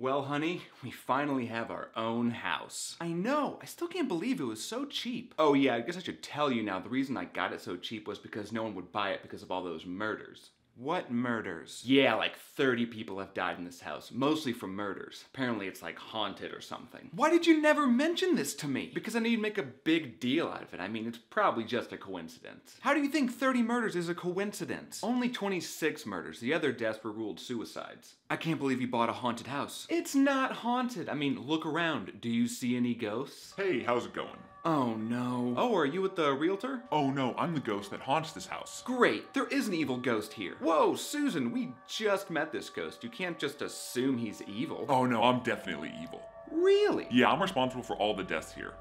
Well, honey, we finally have our own house. I know, I still can't believe it was so cheap. Oh yeah, I guess I should tell you now, the reason I got it so cheap was because no one would buy it because of all those murders. What murders? Yeah, like 30 people have died in this house, mostly from murders. Apparently it's like haunted or something. Why did you never mention this to me? Because I knew you'd make a big deal out of it. I mean, it's probably just a coincidence. How do you think 30 murders is a coincidence? Only 26 murders. The other deaths were ruled suicides. I can't believe you bought a haunted house. It's not haunted. I mean, look around. Do you see any ghosts? Hey, how's it going? Oh no. Oh, are you with the realtor? Oh no, I'm the ghost that haunts this house. Great, there is an evil ghost here. Whoa, Susan, we just met this ghost. You can't just assume he's evil. Oh no, I'm definitely evil. Really? Yeah, I'm responsible for all the deaths here.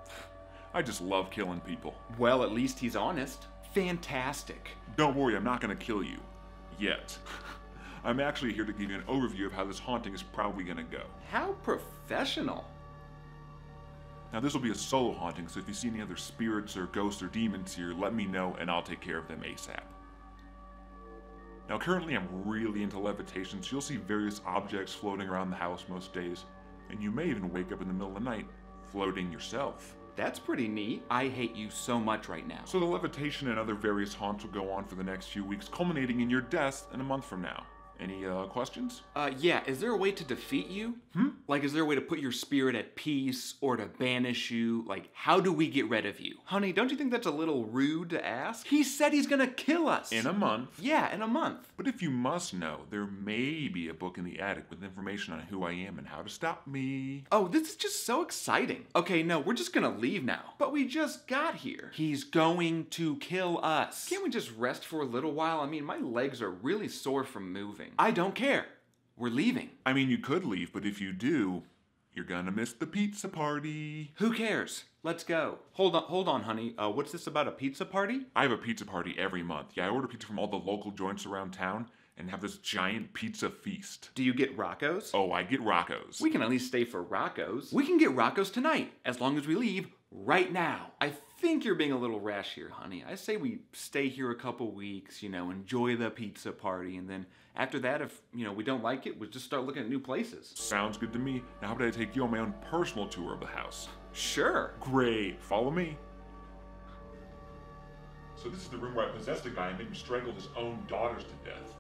I just love killing people. Well, at least he's honest. Fantastic. Don't worry, I'm not gonna kill you. Yet. I'm actually here to give you an overview of how this haunting is probably gonna go. How professional. Now, this will be a solo haunting, so if you see any other spirits or ghosts or demons here, let me know and I'll take care of them ASAP. Now, currently I'm really into levitation, so you'll see various objects floating around the house most days, and you may even wake up in the middle of the night floating yourself. That's pretty neat. I hate you so much right now. So, the levitation and other various haunts will go on for the next few weeks, culminating in your death in a month from now. Any uh, questions? Uh, yeah, is there a way to defeat you? Hmm? Like, is there a way to put your spirit at peace or to banish you? Like, how do we get rid of you? Honey, don't you think that's a little rude to ask? He said he's gonna kill us. In a month. Yeah, in a month. But if you must know, there may be a book in the attic with information on who I am and how to stop me. Oh, this is just so exciting. Okay, no, we're just gonna leave now. But we just got here. He's going to kill us. Can't we just rest for a little while? I mean, my legs are really sore from moving. I don't care. We're leaving. I mean, you could leave, but if you do, you're gonna miss the pizza party. Who cares? Let's go. Hold on, hold on, honey. Uh, what's this about a pizza party? I have a pizza party every month. Yeah, I order pizza from all the local joints around town and have this giant pizza feast. Do you get Rocco's? Oh, I get Rocco's. We can at least stay for Rocco's. We can get Rocco's tonight, as long as we leave right now. I think you're being a little rash here, honey. I say we stay here a couple weeks, you know, enjoy the pizza party, and then after that, if, you know, we don't like it, we'll just start looking at new places. Sounds good to me. Now, how about I take you on my own personal tour of the house? Sure. Great. Follow me. So this is the room where I possessed a guy and made him strangle his own daughters to death.